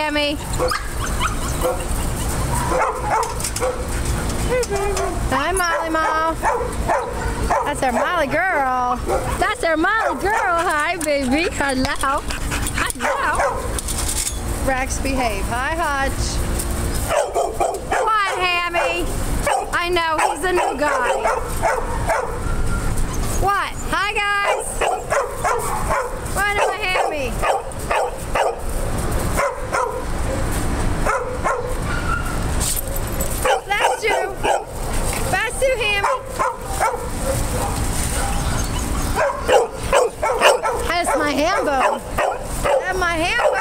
Hi, Hammy. Hi, Molly Mom. That's our Molly girl. That's our Molly girl. Hi, baby. Hello. Hello. Rex, behave. Hi, Hutch. What, Hammy? I know, he's a new guy. What? Hi, guys. What am I, Hammy? That's you. That's you, Hammy. That's my ham bone. That's my ham